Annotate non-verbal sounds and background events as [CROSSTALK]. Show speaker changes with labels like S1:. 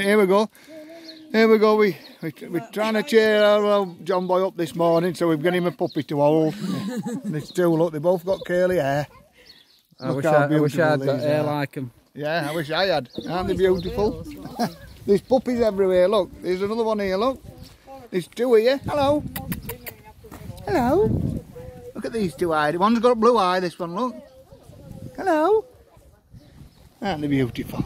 S1: Here we go. Here we go. We, we, we're trying to cheer our old John Boy up this morning, so we've got him a puppy to hold. These two, look, they both got curly hair.
S2: I wish I, I wish I had
S1: that
S2: hair like them.
S1: Yeah, I wish I had. Aren't they beautiful? [LAUGHS] There's puppies everywhere, look. There's another one here, look. There's two here. Hello. Hello. Look at these two eyes. One's got a blue eye, this one, look. Hello. Aren't they beautiful?